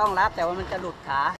ต้องรับแต่ว่ามันจะหลุดขา